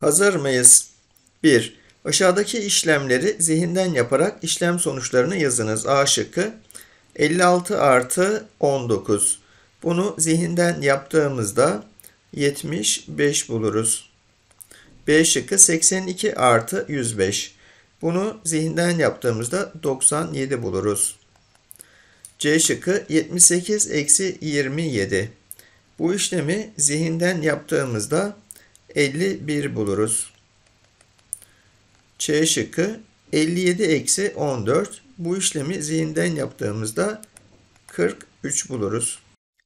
Hazır mıyız? 1. Aşağıdaki işlemleri zihinden yaparak işlem sonuçlarını yazınız. A şıkkı 56 artı 19. Bunu zihinden yaptığımızda 75 buluruz. B şıkkı 82 artı 105. Bunu zihinden yaptığımızda 97 buluruz. C şıkkı 78 eksi 27. Bu işlemi zihinden yaptığımızda 51 buluruz. C şıkkı 57 eksi 14. Bu işlemi zihinden yaptığımızda 43 buluruz.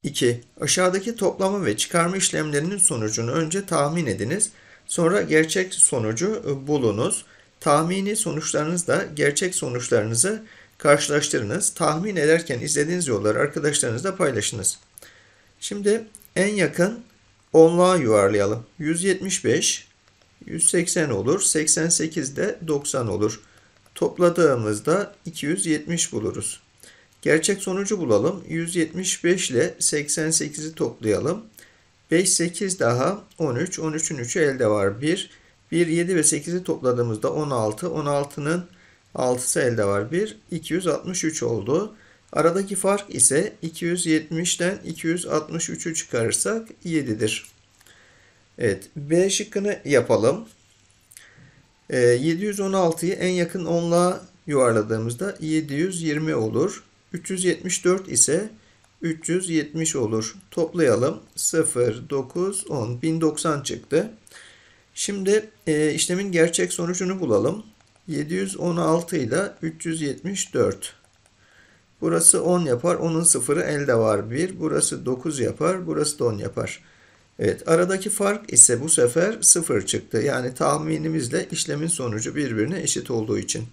2. Aşağıdaki toplama ve çıkarma işlemlerinin sonucunu önce tahmin ediniz. Sonra gerçek sonucu bulunuz. Tahmini sonuçlarınızla gerçek sonuçlarınızı karşılaştırınız. Tahmin ederken izlediğiniz yolları arkadaşlarınızla paylaşınız. Şimdi en yakın onluğa yuvarlayalım. 175, 180 olur. 88 de 90 olur. Topladığımızda 270 buluruz. Gerçek sonucu bulalım. 175 ile 88'i toplayalım. 5, 8 daha 13. 13'ün 3'ü elde var. 1, 1, 7 ve 8'i topladığımızda 16. 16'nın 6'sı elde var. 1, 263 oldu. Aradaki fark ise 270'ten 263'ü çıkarırsak 7'dir. Evet, B şıkkını yapalım. E, 716'yı en yakın onluğa yuvarladığımızda 720 olur. 374 ise 370 olur. Toplayalım. 0, 9, 10. 1090 çıktı. Şimdi e, işlemin gerçek sonucunu bulalım. 716 ile 374. Burası 10 yapar. Onun sıfırı elde var 1. Burası 9 yapar. Burası da 10 yapar. Evet aradaki fark ise bu sefer 0 çıktı. Yani tahminimizle işlemin sonucu birbirine eşit olduğu için.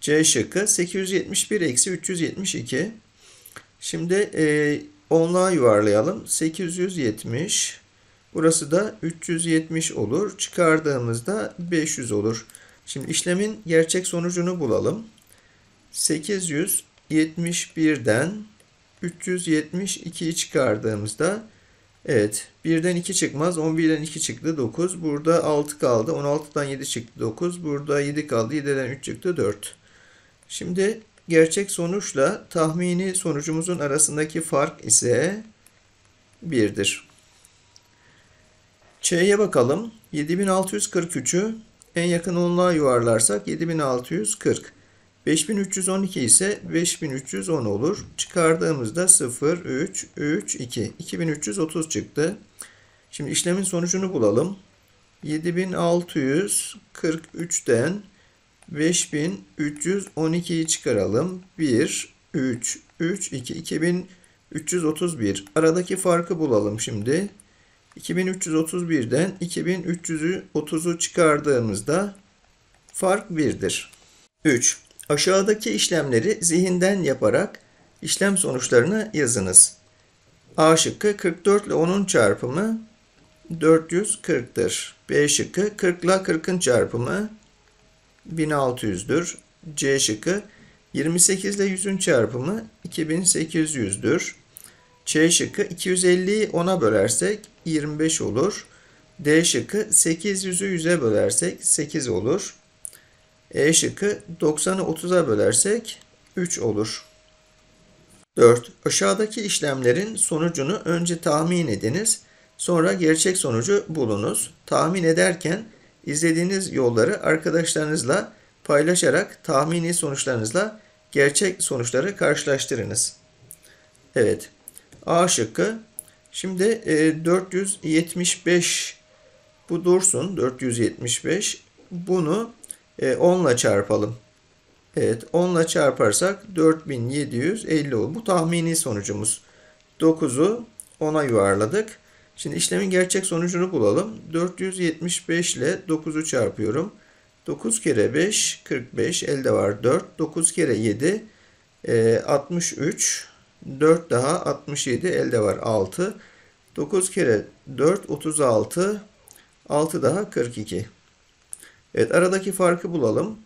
C şıkkı 871 eksi 372. Şimdi e, onluğa yuvarlayalım. 870. Burası da 370 olur. Çıkardığımızda 500 olur. Şimdi işlemin gerçek sonucunu bulalım. 871'den 372'yi çıkardığımızda evet 1'den 2 çıkmaz. 11'den 2 çıktı 9. Burada 6 kaldı. 16'dan 7 çıktı 9. Burada 7 kaldı. 7'den 3 çıktı 4. Şimdi gerçek sonuçla tahmini sonucumuzun arasındaki fark ise 1'dir. Ç'ye bakalım. 7643'ü en yakın onluğa yuvarlarsak 7640. 5312 ise 5310 olur. Çıkardığımızda 0, 3, 3, 2. 2330 çıktı. Şimdi işlemin sonucunu bulalım. 7643'ten 5312'yi çıkaralım. 1, 3, 3, 2, 2331. Aradaki farkı bulalım şimdi. 2331'den 2330'u çıkardığımızda fark 1'dir. 3. Aşağıdaki işlemleri zihinden yaparak işlem sonuçlarını yazınız. A şıkkı 44 ile 10'un çarpımı 440'tır. B şıkkı 40 ile 40'ın çarpımı 1600'dür. C şıkkı 28 ile 100'ün çarpımı 2800'dür. C şıkkı 250'yi 10'a bölersek 25 olur. D şıkkı 800'ü 100'e bölersek 8 olur. E şıkkı 90'ı 30'a bölersek 3 olur. 4. Aşağıdaki işlemlerin sonucunu önce tahmin ediniz. Sonra gerçek sonucu bulunuz. Tahmin ederken izlediğiniz yolları arkadaşlarınızla paylaşarak tahmini sonuçlarınızla gerçek sonuçları karşılaştırınız. Evet. A şıkkı. Şimdi e, 475 bu dursun. 475. Bunu e, 10 ile çarpalım. Evet 10 ile çarparsak 4750 olur. Bu tahmini sonucumuz. 9'u 10'a yuvarladık. Şimdi işlemin gerçek sonucunu bulalım. 475 ile 9'u çarpıyorum. 9 kere 5 45 elde var 4. 9 kere 7 e, 63. 4 daha 67 elde var 6. 9 kere 4 36. 6 daha 42. Evet aradaki farkı bulalım.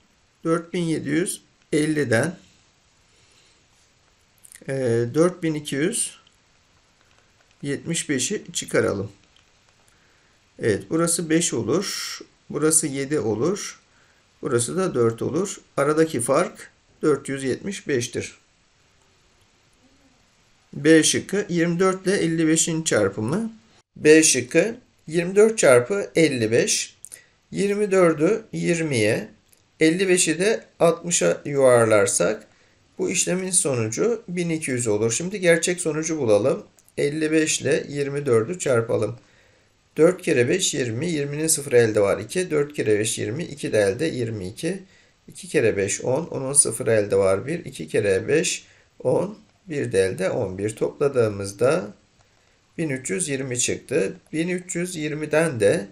4750'den e, 4275'i çıkaralım. Evet burası 5 olur. Burası 7 olur. Burası da 4 olur. Aradaki fark 475'tir. B şıkkı 24 ile 55'in çarpımı. B şıkkı 24 çarpı 55. 24'ü 20'ye, 55'i de 60'a yuvarlarsak bu işlemin sonucu 1200 olur. Şimdi gerçek sonucu bulalım. 55 ile 24'ü çarpalım. 4 kere 5 20. 20'nin 0 elde var 2. 4 kere 5 20. 2 de elde 22. 2 kere 5 10. Onun 0 elde var 1. 2 kere 5 10. 1 de elde 11. Topladığımızda 1320 çıktı. 1320'den de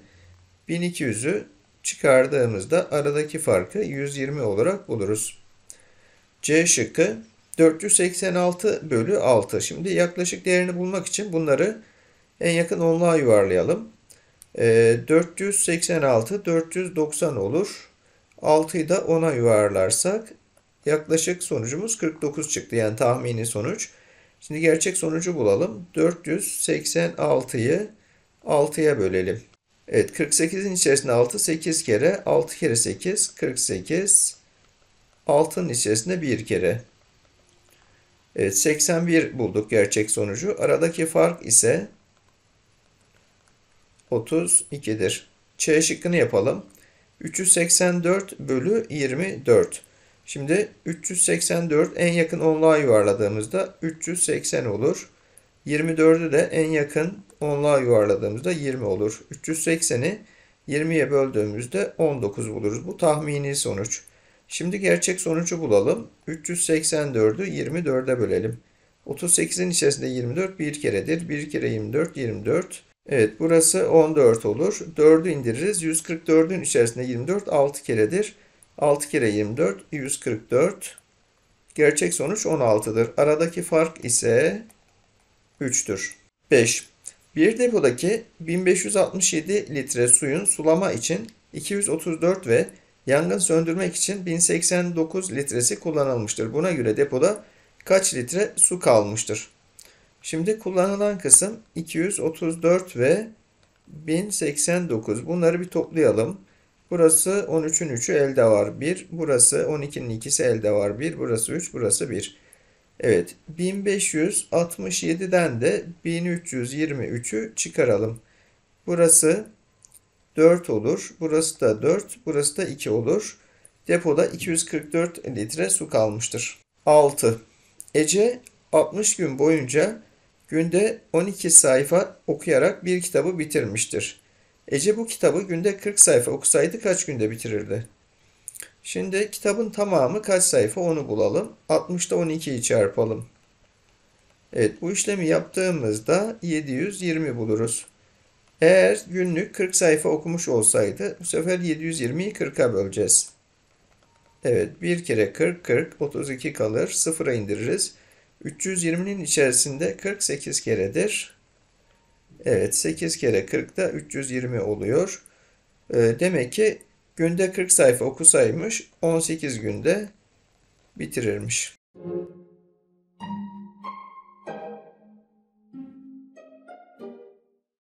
1200'ü çıkardığımızda aradaki farkı 120 olarak buluruz. C şıkkı 486 bölü 6. Şimdi yaklaşık değerini bulmak için bunları en yakın onluğa yuvarlayalım. E, 486 490 olur. 6'yı da 10'a yuvarlarsak yaklaşık sonucumuz 49 çıktı. Yani tahmini sonuç. Şimdi gerçek sonucu bulalım. 486'yı 6'ya bölelim. Evet 48'in içerisinde 6 8 kere 6 kere 8 48 6'nın içerisinde 1 kere. Evet 81 bulduk gerçek sonucu. Aradaki fark ise 32'dir. Ç şıkkını yapalım. 384 bölü 24. Şimdi 384 en yakın onluğa yuvarladığımızda 380 olur. 24'ü de en yakın onluğa yuvarladığımızda 20 olur. 380'i 20'ye böldüğümüzde 19 buluruz. Bu tahmini sonuç. Şimdi gerçek sonucu bulalım. 384'ü 24'e bölelim. 38'in içerisinde 24 bir keredir. 1 kere 24 24. Evet burası 14 olur. 4'ü indiririz. 144'ün içerisinde 24 6 keredir. 6 kere 24 144. Gerçek sonuç 16'dır. Aradaki fark ise 3'tür. 5. Bir depodaki 1567 litre suyun sulama için 234 ve yangın söndürmek için 1089 litresi kullanılmıştır. Buna göre depoda kaç litre su kalmıştır? Şimdi kullanılan kısım 234 ve 1089. Bunları bir toplayalım. Burası 13'ün 3'ü elde var 1. Burası 12'nin 2'si elde var 1. Burası 3. Burası 1. Evet 1567'den de 1323'ü çıkaralım. Burası 4 olur. Burası da 4. Burası da 2 olur. Depoda 244 litre su kalmıştır. 6. Ece 60 gün boyunca günde 12 sayfa okuyarak bir kitabı bitirmiştir. Ece bu kitabı günde 40 sayfa okusaydı kaç günde bitirirdi? Şimdi kitabın tamamı kaç sayfa onu bulalım. 60'ta 12'yi çarpalım. Evet bu işlemi yaptığımızda 720 buluruz. Eğer günlük 40 sayfa okumuş olsaydı bu sefer 720'yi 40'a böleceğiz. Evet 1 kere 40 40 32 kalır. Sıfıra indiririz. 320'nin içerisinde 48 keredir. Evet 8 kere 40 da 320 oluyor. Ee, demek ki günde 40 sayfa okusaymış 18 günde bitirirmiş.